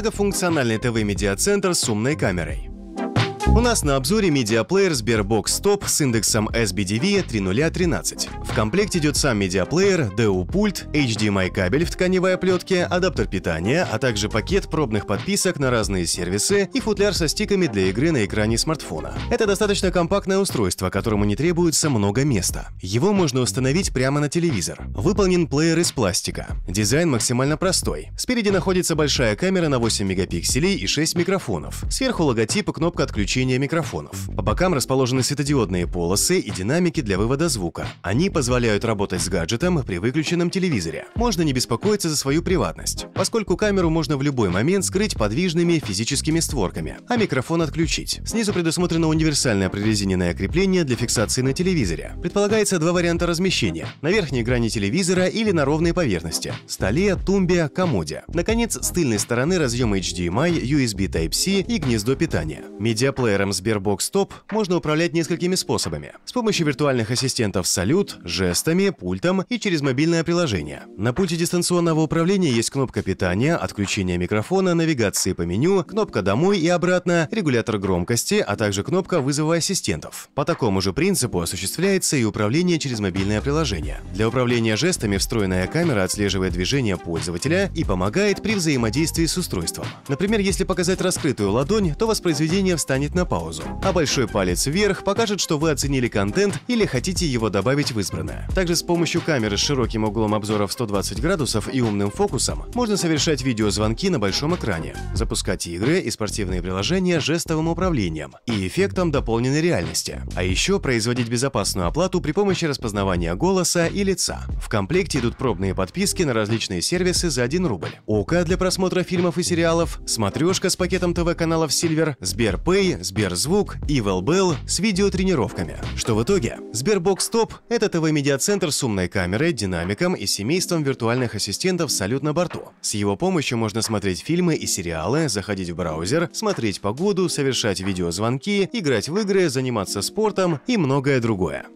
Многофункциональный ТВ-медиацентр с умной камерой. У нас на обзоре медиаплеер Sberbox Top с индексом SBDV 3013. В комплекте идет сам медиаплеер, DU-пульт, HDMI кабель в тканевой оплетке, адаптер питания, а также пакет пробных подписок на разные сервисы и футляр со стиками для игры на экране смартфона. Это достаточно компактное устройство, которому не требуется много места. Его можно установить прямо на телевизор. Выполнен плеер из пластика. Дизайн максимально простой. Спереди находится большая камера на 8 мегапикселей и 6 микрофонов. Сверху логотип и кнопка отключения подключения микрофонов. По бокам расположены светодиодные полосы и динамики для вывода звука. Они позволяют работать с гаджетом при выключенном телевизоре. Можно не беспокоиться за свою приватность, поскольку камеру можно в любой момент скрыть подвижными физическими створками, а микрофон отключить. Снизу предусмотрено универсальное прорезиненное крепление для фиксации на телевизоре. Предполагается два варианта размещения – на верхней грани телевизора или на ровной поверхности – столе, тумбе, комоде. Наконец, с тыльной стороны разъем HDMI, USB Type-C и гнездо питания. Медиа Плеером Sberbox Top можно управлять несколькими способами. С помощью виртуальных ассистентов салют, жестами, пультом и через мобильное приложение. На пульте дистанционного управления есть кнопка питания, отключение микрофона, навигации по меню, кнопка «Домой» и обратно, регулятор громкости, а также кнопка вызова ассистентов. По такому же принципу осуществляется и управление через мобильное приложение. Для управления жестами встроенная камера отслеживает движение пользователя и помогает при взаимодействии с устройством. Например, если показать раскрытую ладонь, то воспроизведение встанет поставить на паузу, а большой палец вверх покажет, что вы оценили контент или хотите его добавить в избранное. Также с помощью камеры с широким углом обзора в 120 градусов и умным фокусом можно совершать видеозвонки на большом экране, запускать игры и спортивные приложения жестовым управлением и эффектом дополненной реальности, а еще производить безопасную оплату при помощи распознавания голоса и лица. В комплекте идут пробные подписки на различные сервисы за 1 рубль, ОК для просмотра фильмов и сериалов, смотрешка с пакетом ТВ-каналов Silver, Сберпэй, Сберзвук, Evil Bell с видеотренировками. Что в итоге? Sberbox Top – это ТВ-медиацентр с умной камерой, динамиком и семейством виртуальных ассистентов «Салют на борту». С его помощью можно смотреть фильмы и сериалы, заходить в браузер, смотреть погоду, совершать видеозвонки, играть в игры, заниматься спортом и многое другое.